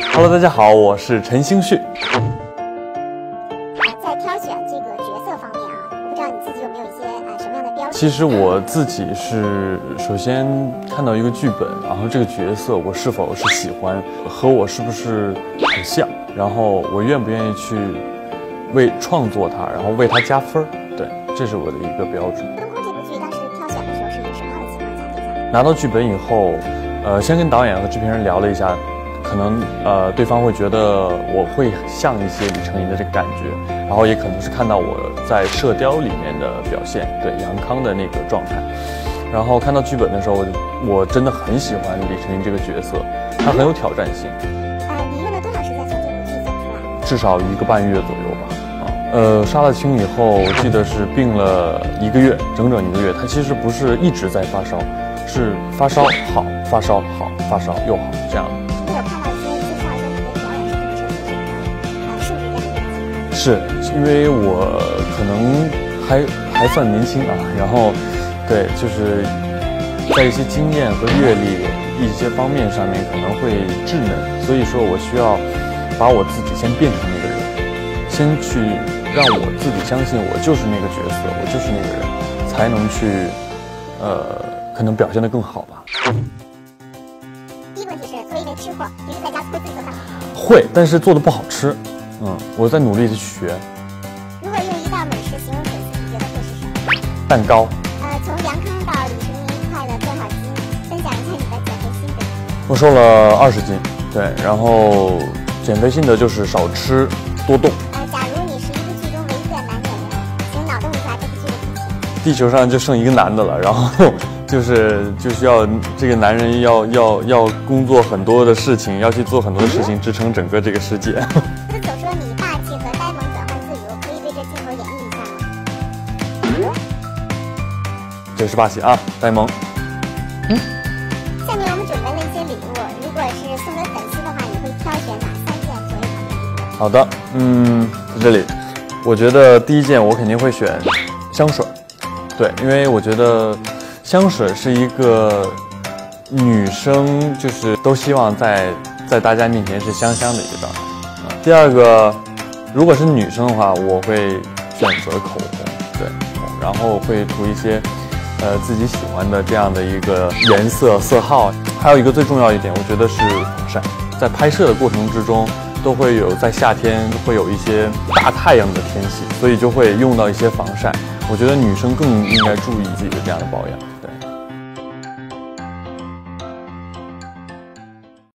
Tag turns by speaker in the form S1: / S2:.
S1: Hello，大家好，我是陈星旭。
S2: 在挑选这个角色方面啊，我不知道你自己有没有一些呃什么样的标准？
S1: 其实我自己是首先看到一个剧本，然后这个角色我是否是喜欢，和我是不是很像，然后我愿不愿意去为创作它，然后为它加分儿。对，这是我的一个标准。
S2: 《东宫》这部剧当时挑选的时候是一个什么样的情况？
S1: 拿到剧本以后，呃，先跟导演和制片人聊了一下，可能呃对方会觉得我会像一些李成荫的这个感觉，然后也可能是看到我在《射雕》里面的表现，对杨康的那个状态。然后看到剧本的时候，我真的很喜欢李成荫这个角色，他很有挑战性，
S2: 呃，你用了多长时间从这个剧走出来？
S1: 至少一个半月左右吧。啊，呃，杀了青以后，我记得是病了一个月，整整一个月。他其实不是一直在发烧，是发烧好，发烧好，发烧又好这样
S2: 是
S1: 因为我可能还还算年轻啊，然后对，就是在一些经验和阅历一些方面上面可能会稚嫩，所以说我需要把我自己先变成那个人，先去让我自己相信我就是那个角色，我就是那个人，才能去呃可能表现得更好吧。
S2: 第一个问题是，作为一位吃货，平时在家会自己做饭吗？
S1: 会，但是做的不好吃，嗯，我在努力的去学
S2: 如果用一道美食形容粉丝，你觉得会是什么？
S1: 蛋糕。
S2: 呃，从杨康到李成荫快乐多少斤？分享一下你的减肥心得。
S1: 我瘦了二十斤，对，然后减肥心得就是少吃多动。
S2: 呃，假如你是一部剧中唯一的男演员，请脑洞一下这部剧的剧情。
S1: 地球上就剩一个男的了，然后 就是就需要这个男人要要要工作很多的事情，要去做很多的事情支撑整个这个世界。这是霸气啊，呆萌。
S2: 嗯下面我们准备了一些礼物，如果是送给粉丝的话，你会挑选哪三件作为他们的礼物？
S1: 好的，嗯，在这里，我觉得第一件我肯定会选香水，对，因为我觉得香水是一个女生就是都希望在在大家面前是香香的一个状态。啊第二个，如果是女生的话，我会选择口红，对，然后会涂一些呃自己喜欢的这样的一个颜色色号。还有一个最重要一点，我觉得是防晒，在拍摄的过程之中。都会有在夏天会有一些大太阳的天气，所以就会用到一些防晒。我觉得女生更应该注意自己的这样的保养。